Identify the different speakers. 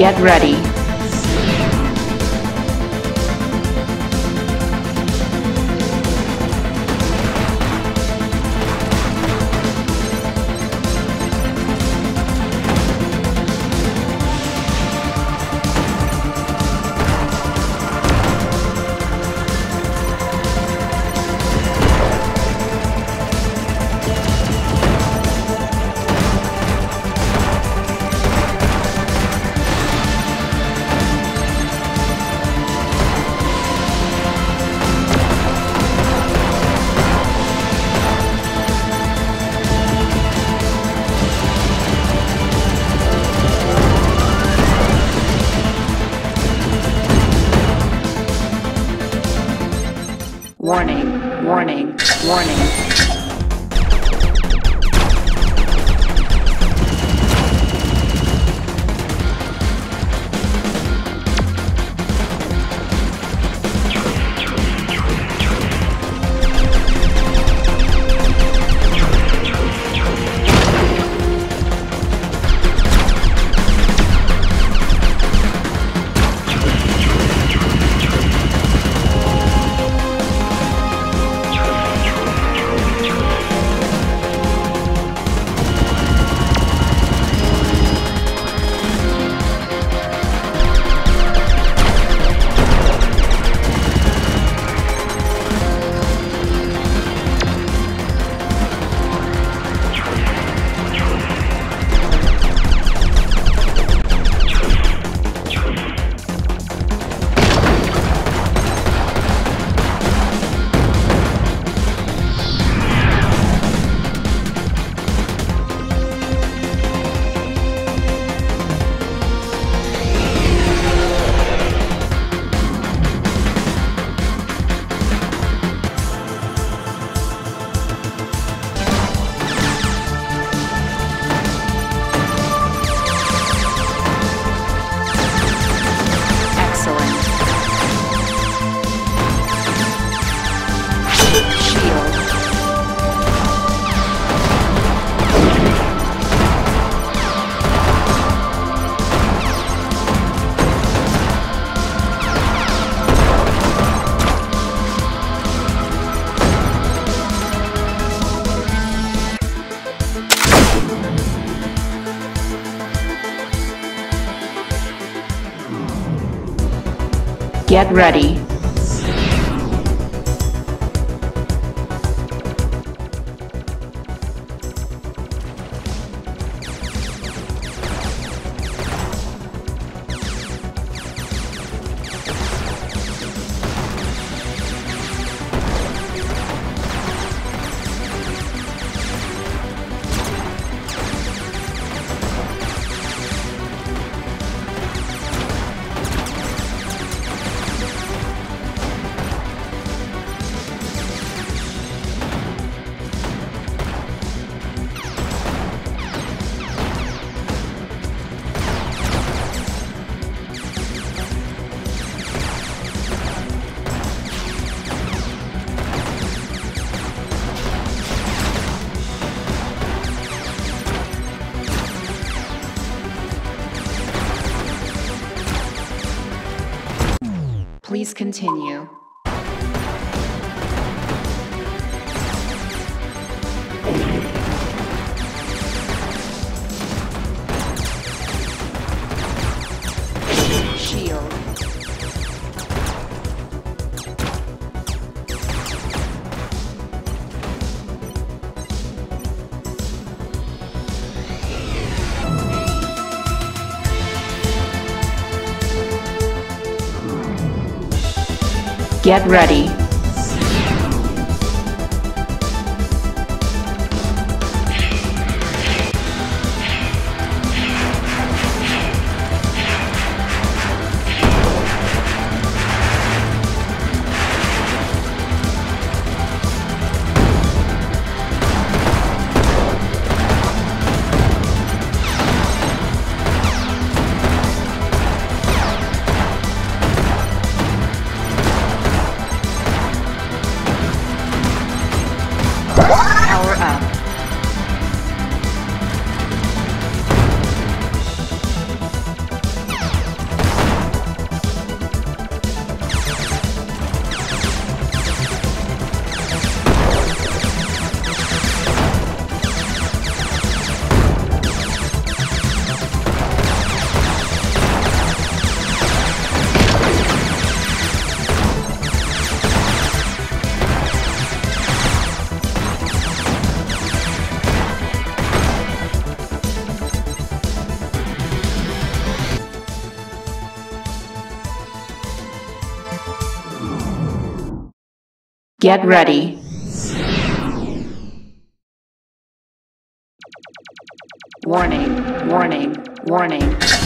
Speaker 1: Get ready. Warning, warning, warning. Get ready. Please continue. Get ready. Get ready. Warning, warning, warning.